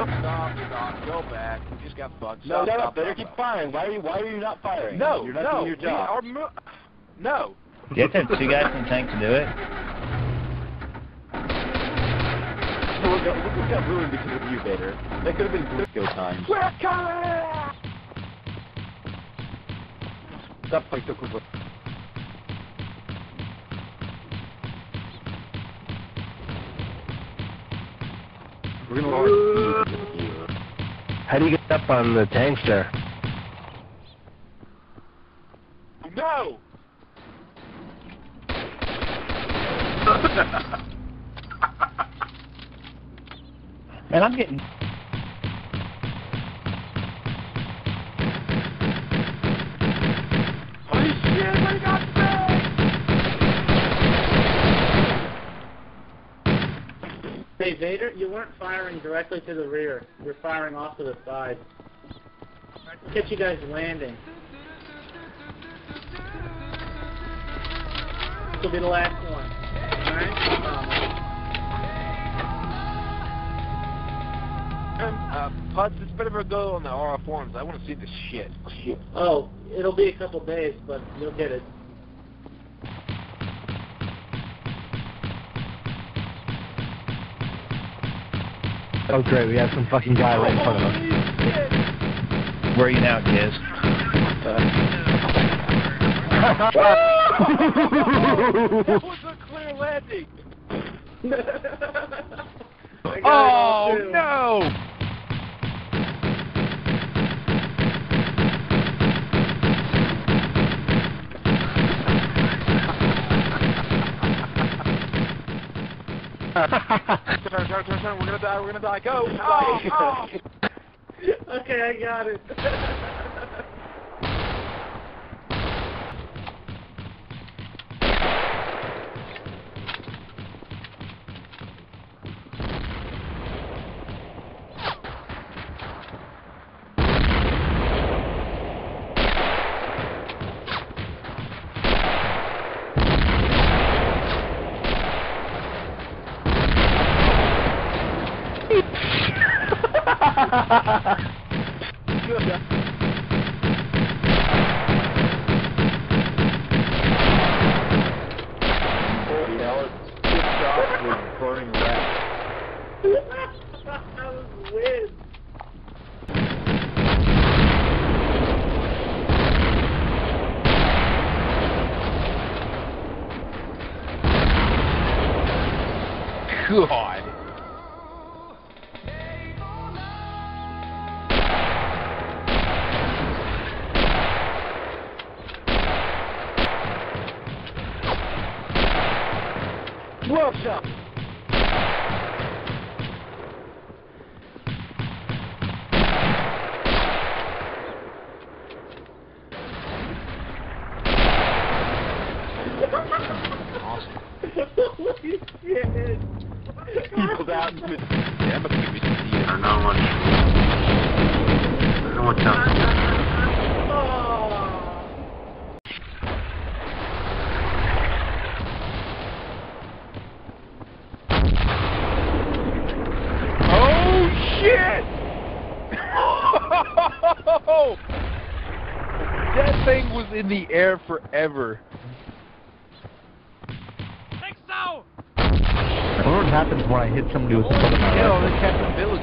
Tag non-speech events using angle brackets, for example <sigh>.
Stop, stop, go back. You just got fucked. No, Stop, no, no. stop, Better stop, keep firing. Why are you? Why are you not firing? No, you're not no. doing your we job. are mo- no. Do you have to have two guys in the tank to do it? So we got, we got ruined because of you, Vader. That could have been Briscoe times. We're coming! Stop like so quickly. We're gonna lower speed. How do you get up on the tanks there? No! <laughs> Man, I'm getting. Holy shit, I got Hey, Vader, you weren't firing directly to the rear. You're firing off to the side. Get you guys landing. This will be the last one. Alright? Um, uh, Putz, this better go on the RF forums. I want to see this shit. Oh, it'll be a couple days, but you'll get it. Oh great, we have some fucking guy right in front of us. Where are you now, Giz? that was a clear landing. I got it Oh, no! Turn, turn, turn, turn. We're gonna die. We're gonna die. Go. <laughs> Oh, oh. okay, I got it. <laughs> Holy hell, it's good burning. God. Blow shot. Holy shit. He pulled out into his... Yeah, I'm gonna give you some I don't know what. I don't know what's up. Oh. Oh shit! <laughs> that thing was in the air forever. I wonder what happens when I hit somebody with the butt of my Hell, rifle. they Captain Village